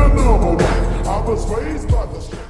I was raised by the street.